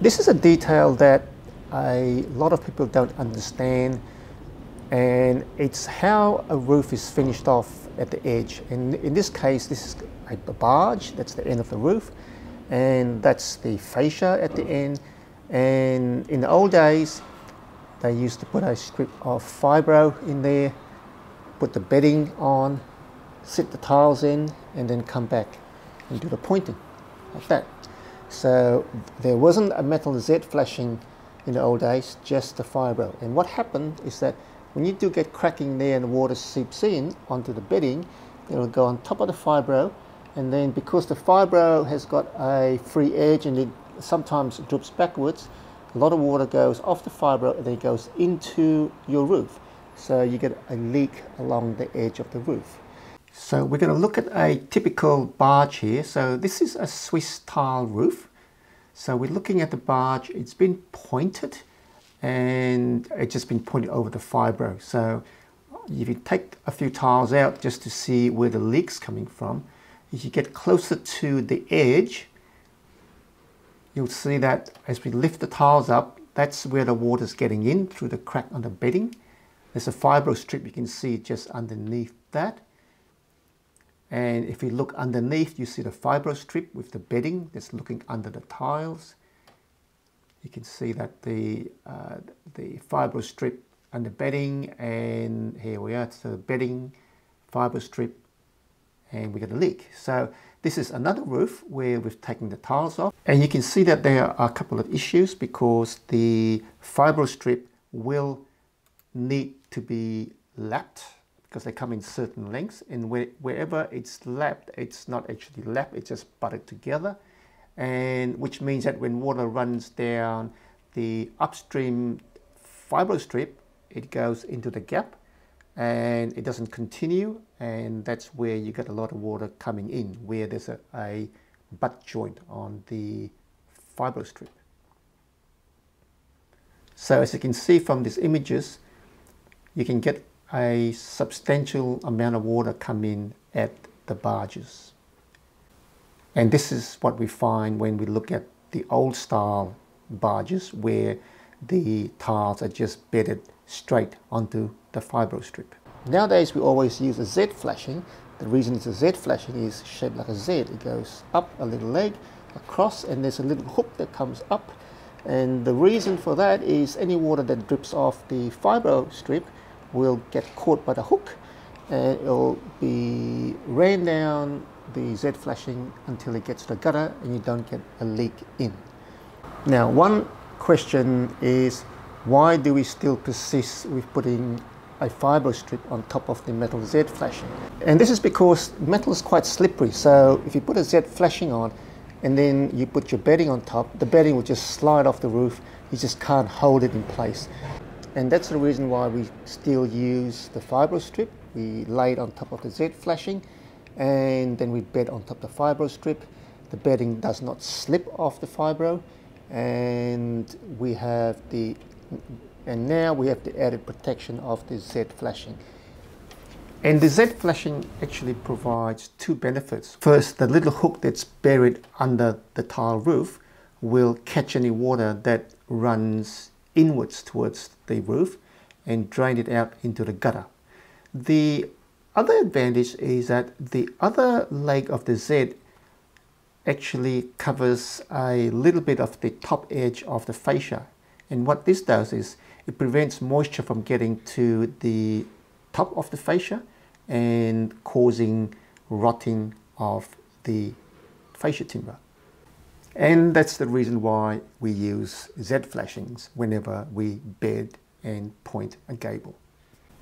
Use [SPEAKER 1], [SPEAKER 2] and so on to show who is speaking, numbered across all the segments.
[SPEAKER 1] This is a detail that a lot of people don't understand and it's how a roof is finished off at the edge. And in this case, this is a barge, that's the end of the roof, and that's the fascia at the end. And in the old days, they used to put a strip of fibro in there, put the bedding on, sit the tiles in, and then come back and do the pointing, like that. So there wasn't a metal Z flashing in the old days, just the fibro. And what happened is that when you do get cracking there and the water seeps in onto the bedding, it'll go on top of the fibro and then because the fibro has got a free edge and it sometimes droops backwards, a lot of water goes off the fibro and then goes into your roof. So you get a leak along the edge of the roof. So we're going to look at a typical barge here. So this is a Swiss tile roof. So we're looking at the barge, it's been pointed and it's just been pointed over the fibro. So if you take a few tiles out just to see where the leak's coming from, if you get closer to the edge, you'll see that as we lift the tiles up, that's where the water's getting in through the crack on the bedding. There's a fibro strip, you can see just underneath that. And if you look underneath, you see the fibro strip with the bedding that's looking under the tiles. You can see that the, uh, the fibro strip and the bedding and here we are, so the bedding, fibro strip and we get a leak. So this is another roof where we've taken the tiles off. And you can see that there are a couple of issues because the fibro strip will need to be lapped because they come in certain lengths and where, wherever it's lapped, it's not actually lapped, it's just butted together and which means that when water runs down the upstream fibro strip, it goes into the gap and it doesn't continue and that's where you get a lot of water coming in where there's a, a butt joint on the fibro strip. So as you can see from these images, you can get a substantial amount of water come in at the barges. And this is what we find when we look at the old style barges where the tiles are just bedded straight onto the fibro strip. Nowadays we always use a Z flashing. The reason it's a Z flashing is shaped like a Z. It goes up a little leg, across, and there's a little hook that comes up. And the reason for that is any water that drips off the fibro strip will get caught by the hook and it'll be ran down the Z flashing until it gets to the gutter and you don't get a leak in. Now one question is why do we still persist with putting a fibre strip on top of the metal Z flashing? And this is because metal is quite slippery so if you put a Z flashing on and then you put your bedding on top, the bedding will just slide off the roof, you just can't hold it in place. And that's the reason why we still use the fibro strip. We lay it on top of the Z flashing and then we bed on top of the fibro strip. The bedding does not slip off the fibro and we have the and now we have the added protection of the Z flashing. And the Z flashing actually provides two benefits. First, the little hook that's buried under the tile roof will catch any water that runs inwards towards the roof and drain it out into the gutter. The other advantage is that the other leg of the Z actually covers a little bit of the top edge of the fascia. And what this does is it prevents moisture from getting to the top of the fascia and causing rotting of the fascia timber. And that's the reason why we use Z flashings whenever we bed and point a gable.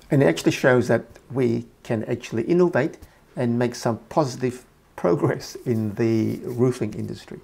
[SPEAKER 1] And it actually shows that we can actually innovate and make some positive progress in the roofing industry.